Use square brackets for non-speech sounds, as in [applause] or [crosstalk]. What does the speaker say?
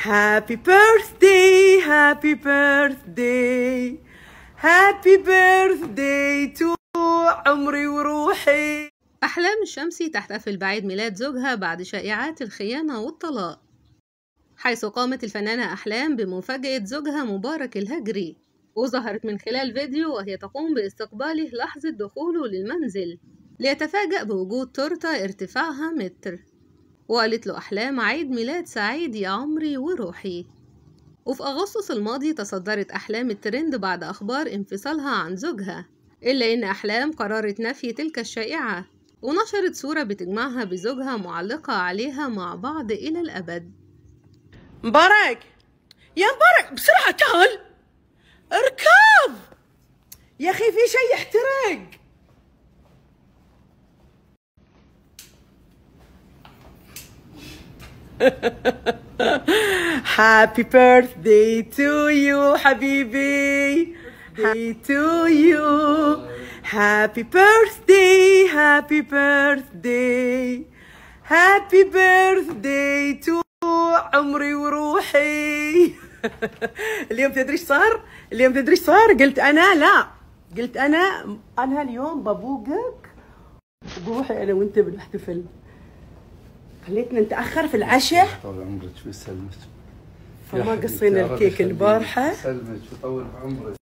Happy birthday happy birthday. Happy birthday to عمري وروحي. أحلام الشمسي تحتفل بعيد ميلاد زوجها بعد شائعات الخيانة والطلاق. حيث قامت الفنانة أحلام بمفاجأة زوجها مبارك الهجري وظهرت من خلال فيديو وهي تقوم باستقباله لحظة دخوله للمنزل ليتفاجأ بوجود تورتة ارتفاعها متر. وقالت له أحلام عيد ميلاد سعيد يا عمري وروحي. وفي أغسطس الماضي تصدرت أحلام الترند بعد أخبار انفصالها عن زوجها إلا إن أحلام قررت نفي تلك الشائعة ونشرت صورة بتجمعها بزوجها معلقة عليها مع بعض إلى الأبد. مبارك! يا مبارك! بسرعة تعال اركض يا أخي في شيء يحترق! [laughs] Happy birthday to you حبيبي Happy to you. Happy birthday Happy birthday. Happy birthday to عمري وروحي. [laughs] اليوم تدري إيش صار؟ اليوم تدري إيش صار؟ قلت أنا لا. قلت أنا أنا اليوم ببوقك. بروحي أنا وأنت بنحتفل. خليتنا نتأخر في العشاء. طول عمرك ويسلمك فما قصينا الكيك البارحة. يسلمك ويطول بعمرك